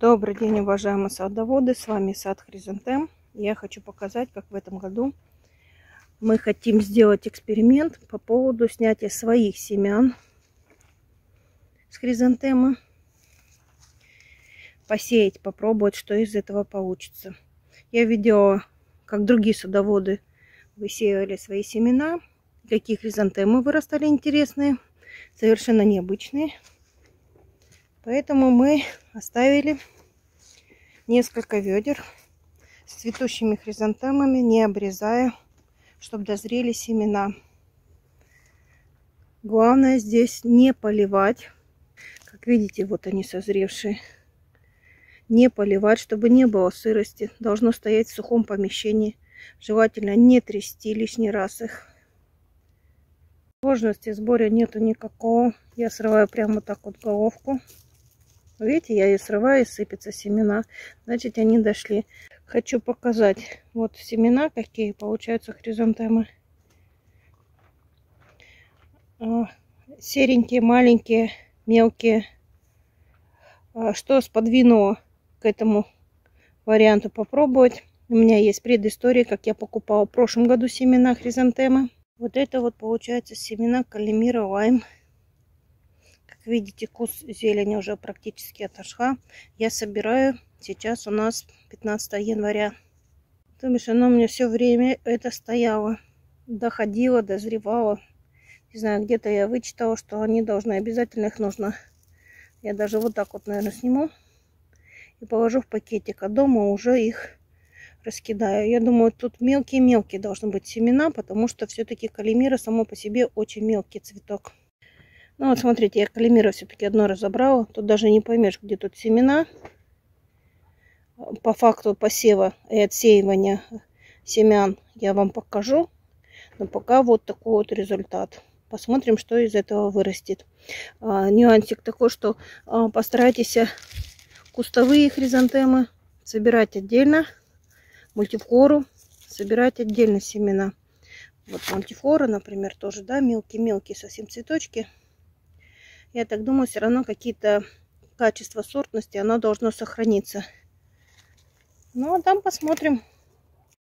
Добрый день, уважаемые садоводы! С вами сад Хризантем. Я хочу показать, как в этом году мы хотим сделать эксперимент по поводу снятия своих семян с хризантемы. Посеять, попробовать, что из этого получится. Я видела, как другие садоводы высеивали свои семена, какие хризантемы вырастали интересные, совершенно необычные. Поэтому мы оставили несколько ведер с цветущими хризантемами, не обрезая, чтобы дозрели семена. Главное здесь не поливать. Как видите, вот они созревшие. Не поливать, чтобы не было сырости. Должно стоять в сухом помещении. Желательно не трясти лишний раз их. Сложности сбора нету никакого. Я срываю прямо так вот головку. Видите, я ее срываю и сыпятся семена. Значит, они дошли. Хочу показать. Вот семена какие получаются хризантемы. А, серенькие, маленькие, мелкие. А, что сподвинуло к этому варианту попробовать? У меня есть предыстория, как я покупала в прошлом году семена хризантемы. Вот это вот получается семена калимира лайм видите, кус зелени уже практически отошла. Я собираю. Сейчас у нас 15 января. То бишь оно у меня все время это стояло. Доходило, дозревало. Не знаю, где-то я вычитала, что они должны, обязательно их нужно. Я даже вот так вот, наверное, сниму. И положу в пакетик. А дома уже их раскидаю. Я думаю, тут мелкие-мелкие должны быть семена, потому что все-таки калимира само по себе очень мелкий цветок. Ну вот смотрите, я калимира все-таки одно разобрала. Тут даже не поймешь, где тут семена. По факту посева и отсеивания семян я вам покажу. Но пока вот такой вот результат. Посмотрим, что из этого вырастет. А, нюансик такой, что а, постарайтесь кустовые хризантемы собирать отдельно. Мультифлору собирать отдельно семена. Вот мультифлора, например, тоже, да, мелкие-мелкие совсем цветочки я так думаю, все равно какие-то качества сортности, оно должно сохраниться. Ну, а там посмотрим.